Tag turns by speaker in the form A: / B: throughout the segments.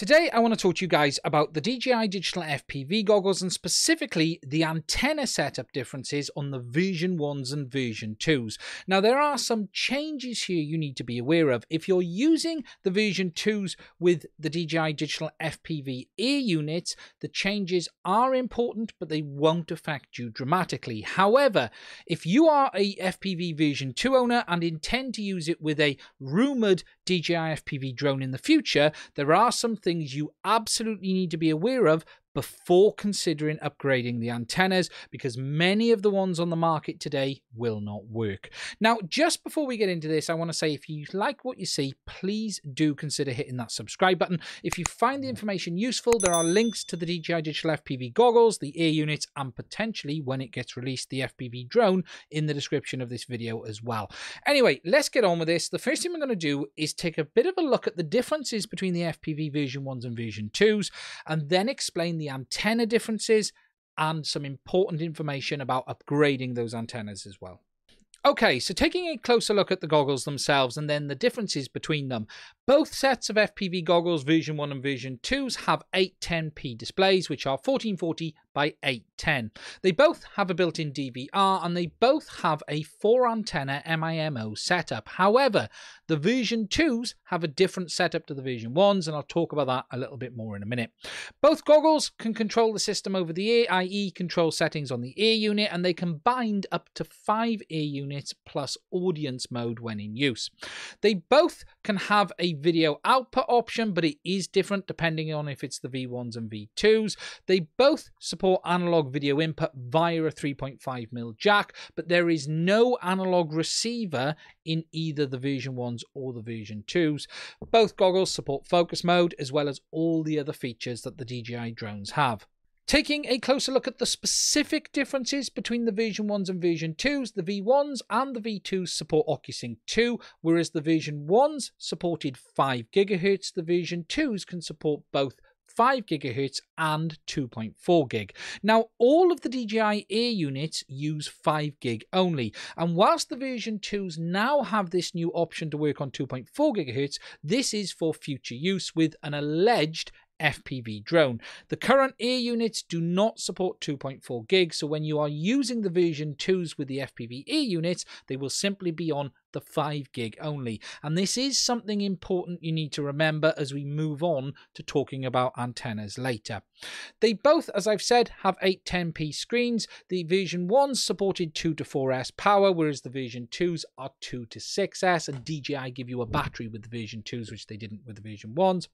A: Today, I want to talk to you guys about the DJI Digital FPV goggles and specifically the antenna setup differences on the version 1s and version 2s. Now, there are some changes here you need to be aware of. If you're using the version 2s with the DJI Digital FPV air units, the changes are important, but they won't affect you dramatically. However, if you are a FPV version 2 owner and intend to use it with a rumored DJI FPV drone in the future, there are some things you absolutely need to be aware of before considering upgrading the antennas because many of the ones on the market today will not work. Now, just before we get into this, I want to say if you like what you see, please do consider hitting that subscribe button. If you find the mm. information useful, there are links to the DJI Digital FPV goggles, the air units, and potentially when it gets released, the FPV drone in the description of this video as well. Anyway, let's get on with this. The first thing we're going to do is take a bit of a look at the differences between the FPV version 1s and version 2s, and then explain the antenna differences and some important information about upgrading those antennas as well. Okay, so taking a closer look at the goggles themselves and then the differences between them. Both sets of FPV goggles, version 1 and version 2s, have 810p displays, which are 1440 by 810. They both have a built-in DVR and they both have a 4-antenna MIMO setup. However, the version 2s have a different setup to the version 1s, and I'll talk about that a little bit more in a minute. Both goggles can control the system over the air, i.e. control settings on the air unit, and they can bind up to 5 air units plus audience mode when in use. They both can have a video output option, but it is different depending on if it's the V1s and V2s. They both support analog video input via a 3.5mm jack, but there is no analog receiver in either the version 1s or the version 2s. Both goggles support focus mode as well as all the other features that the DJI drones have. Taking a closer look at the specific differences between the version 1s and version 2s, the V1s and the V2s support OcuSync 2, whereas the version 1s supported 5 GHz, the version 2s can support both 5 gigahertz and 2.4 gig. Now, all of the DJI Air units use 5 gig only, and whilst the version 2s now have this new option to work on 2.4 gigahertz, this is for future use with an alleged FPV drone. The current air units do not support 2.4 gig, so when you are using the version 2s with the FPV air units, they will simply be on the 5 gig only. And this is something important you need to remember as we move on to talking about antennas later. They both, as I've said, have 810p screens. The version 1s supported 2 to 4S power, whereas the version 2s are 2 to 6S, and DJI give you a battery with the version 2s, which they didn't with the version 1s.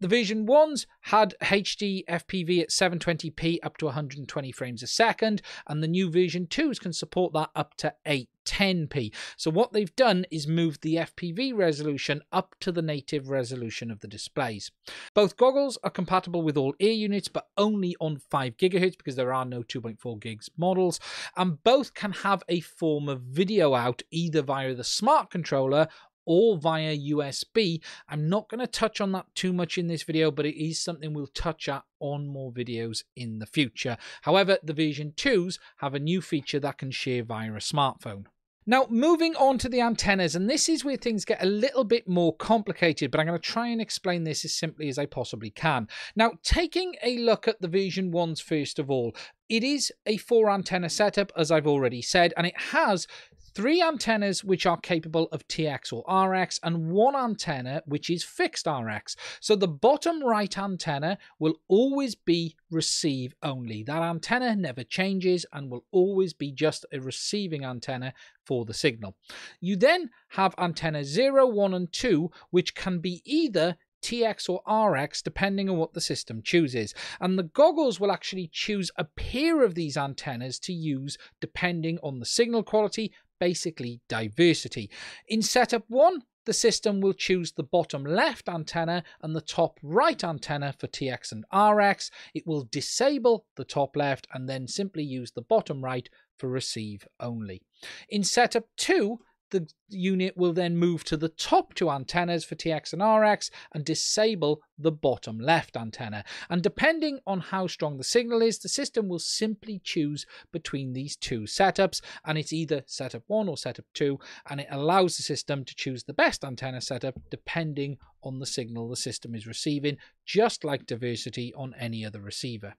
A: The version 1s had HD FPV at 720p up to 120 frames a second, and the new version 2s can support that up to 8 10p. So what they've done is moved the FPV resolution up to the native resolution of the displays. Both goggles are compatible with all air units, but only on 5 GHz because there are no 2.4 gigs models, and both can have a form of video out either via the smart controller or via USB. I'm not going to touch on that too much in this video, but it is something we'll touch at on more videos in the future. However, the version 2s have a new feature that can share via a smartphone. Now, moving on to the antennas, and this is where things get a little bit more complicated, but I'm going to try and explain this as simply as I possibly can. Now, taking a look at the version 1s first of all, it is a four antenna setup, as I've already said, and it has three antennas which are capable of TX or RX, and one antenna which is fixed RX. So the bottom right antenna will always be receive only. That antenna never changes and will always be just a receiving antenna for the signal. You then have antenna 0, 1, and 2, which can be either TX or RX depending on what the system chooses. And the goggles will actually choose a pair of these antennas to use depending on the signal quality basically diversity. In setup 1, the system will choose the bottom left antenna and the top right antenna for TX and RX. It will disable the top left and then simply use the bottom right for receive only. In setup 2, the unit will then move to the top two antennas for TX and RX and disable the bottom left antenna. And depending on how strong the signal is, the system will simply choose between these two setups and it's either setup 1 or setup 2 and it allows the system to choose the best antenna setup depending on the signal the system is receiving, just like diversity on any other receiver.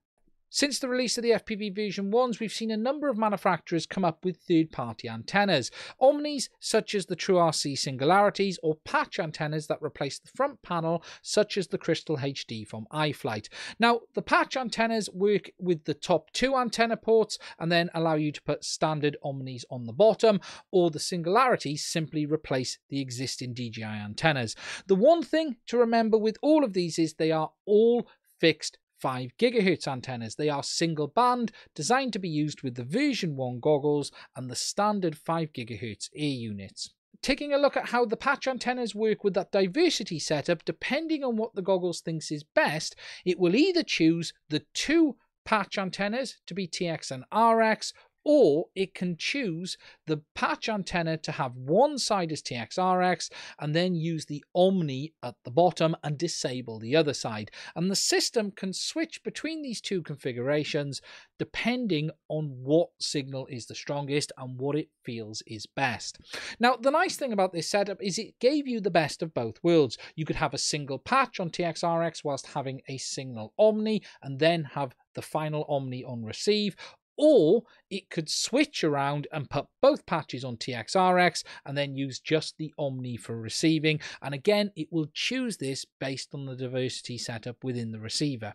A: Since the release of the FPV version 1s, we've seen a number of manufacturers come up with third-party antennas. Omnis, such as the TrueRC Singularities, or patch antennas that replace the front panel, such as the Crystal HD from iFlight. Now, the patch antennas work with the top two antenna ports and then allow you to put standard Omnis on the bottom, or the Singularities simply replace the existing DJI antennas. The one thing to remember with all of these is they are all fixed 5 GHz antennas. They are single band, designed to be used with the version 1 goggles and the standard 5 GHz air units. Taking a look at how the patch antennas work with that diversity setup, depending on what the goggles thinks is best, it will either choose the two patch antennas to be TX and RX or it can choose the patch antenna to have one side as TXRX and then use the Omni at the bottom and disable the other side. And the system can switch between these two configurations depending on what signal is the strongest and what it feels is best. Now, the nice thing about this setup is it gave you the best of both worlds. You could have a single patch on TXRX whilst having a single Omni and then have the final Omni on receive, or it could switch around and put both patches on TXRX and then use just the Omni for receiving. And again, it will choose this based on the diversity setup within the receiver.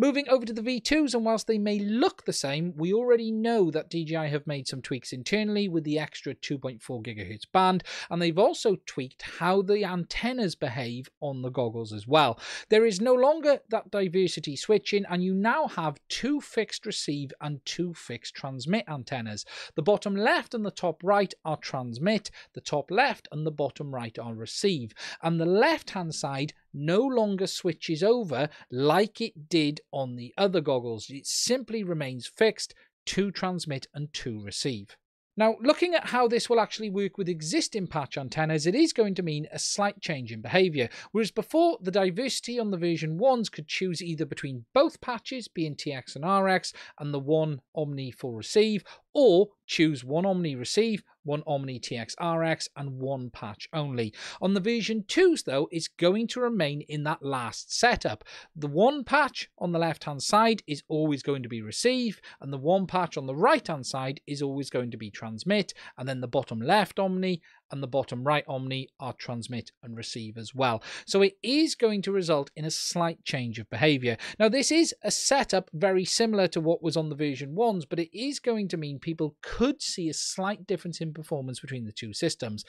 A: Moving over to the V2s, and whilst they may look the same, we already know that DJI have made some tweaks internally with the extra 2.4 GHz band, and they've also tweaked how the antennas behave on the goggles as well. There is no longer that diversity switching, and you now have two fixed receive and two fixed transmit antennas. The bottom left and the top right are transmit, the top left and the bottom right are receive, and the left hand side no longer switches over like it did on the other goggles. It simply remains fixed to transmit and to receive. Now, looking at how this will actually work with existing patch antennas, it is going to mean a slight change in behavior. Whereas before, the diversity on the version 1s could choose either between both patches, being TX and RX, and the one Omni for receive, or choose one Omni receive, one Omni TX RX, and one patch only. On the version 2s, though, it's going to remain in that last setup. The one patch on the left hand side is always going to be receive, and the one patch on the right hand side is always going to be transmit, and then the bottom left Omni and the bottom right Omni are transmit and receive as well. So it is going to result in a slight change of behavior. Now, this is a setup very similar to what was on the version 1s, but it is going to mean people could see a slight difference in performance between the two systems.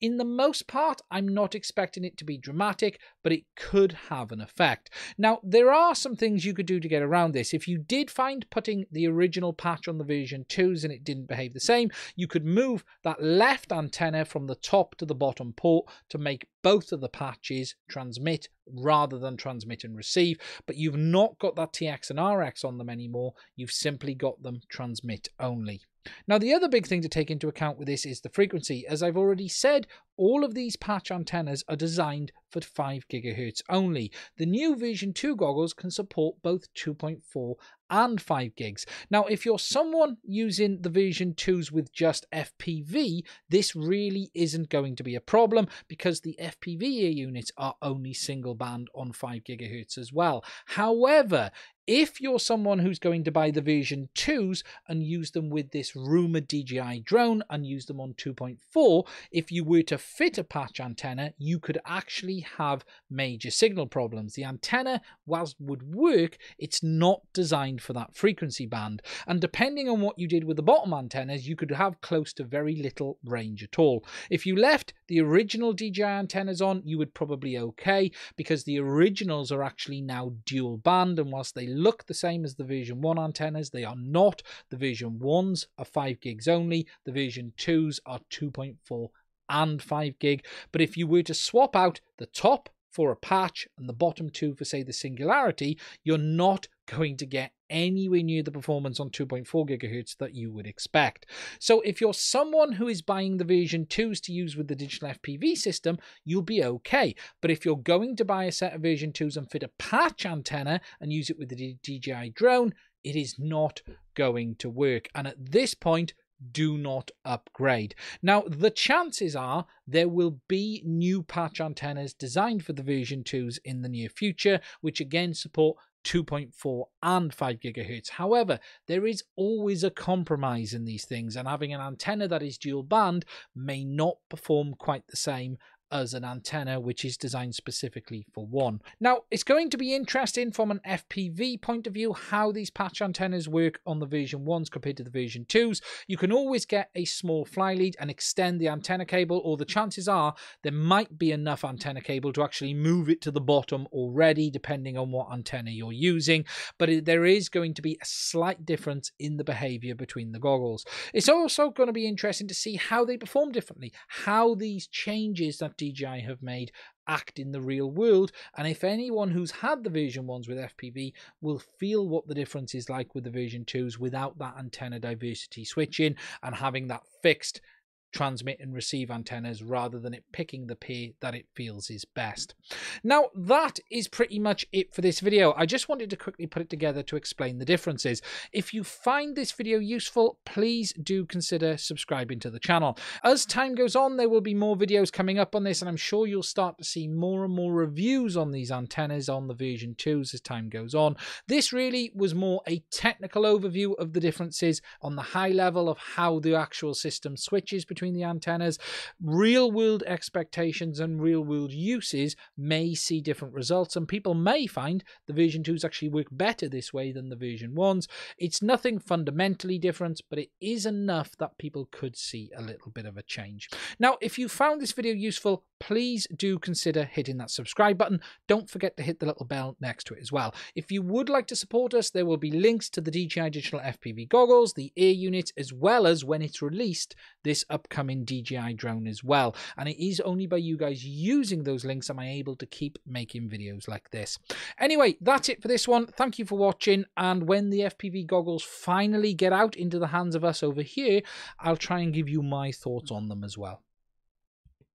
A: In the most part, I'm not expecting it to be dramatic, but it could have an effect. Now, there are some things you could do to get around this. If you did find putting the original patch on the version 2s and it didn't behave the same, you could move that left antenna from the top to the bottom port to make both of the patches transmit rather than transmit and receive, but you've not got that TX and RX on them anymore. You've simply got them transmit only. Now, the other big thing to take into account with this is the frequency. As I've already said, all of these patch antennas are designed for 5 GHz only. The new Vision 2 goggles can support both 2.4 and 5 gigs. Now, if you're someone using the Vision 2s with just FPV, this really isn't going to be a problem because the FPV units are only single band on 5 gigahertz as well. However, if you're someone who's going to buy the version 2s and use them with this rumored DJI drone and use them on 2.4, if you were to fit a patch antenna, you could actually have major signal problems. The antenna, whilst would work, it's not designed for that frequency band. And depending on what you did with the bottom antennas, you could have close to very little range at all. If you left the original DJI antennas on, you would probably okay because the originals are actually now dual band and whilst they look the same as the version 1 antennas. They are not. The version 1s are 5 gigs only. The version 2s are 2.4 and 5 gig. But if you were to swap out the top for a patch and the bottom two for say the singularity, you're not going to get anywhere near the performance on 2.4 gigahertz that you would expect. So if you're someone who is buying the version 2s to use with the digital FPV system, you'll be okay. But if you're going to buy a set of version 2s and fit a patch antenna and use it with the DJI drone, it is not going to work. And at this point, do not upgrade. Now, the chances are there will be new patch antennas designed for the version 2s in the near future, which again support 2.4 and 5 gigahertz. However, there is always a compromise in these things, and having an antenna that is dual band may not perform quite the same as an antenna which is designed specifically for one. Now, it's going to be interesting from an FPV point of view how these patch antennas work on the version 1s compared to the version 2s. You can always get a small fly lead and extend the antenna cable, or the chances are there might be enough antenna cable to actually move it to the bottom already, depending on what antenna you're using. But there is going to be a slight difference in the behavior between the goggles. It's also going to be interesting to see how they perform differently, how these changes that DJI have made act in the real world. And if anyone who's had the version 1s with FPV will feel what the difference is like with the version 2s without that antenna diversity switching and having that fixed transmit and receive antennas rather than it picking the pair that it feels is best. Now that is pretty much it for this video. I just wanted to quickly put it together to explain the differences. If you find this video useful, please do consider subscribing to the channel. As time goes on, there will be more videos coming up on this and I'm sure you'll start to see more and more reviews on these antennas on the version 2s as time goes on. This really was more a technical overview of the differences on the high level of how the actual system switches between between the antennas. Real world expectations and real world uses may see different results, and people may find the version 2s actually work better this way than the version 1s. It's nothing fundamentally different, but it is enough that people could see a little bit of a change. Now, if you found this video useful, please do consider hitting that subscribe button. Don't forget to hit the little bell next to it as well. If you would like to support us, there will be links to the DJI Digital FPV goggles, the air unit, as well as when it's released, this upcoming DJI drone as well. And it is only by you guys using those links am I able to keep making videos like this. Anyway, that's it for this one. Thank you for watching. And when the FPV goggles finally get out into the hands of us over here, I'll try and give you my thoughts on them as well.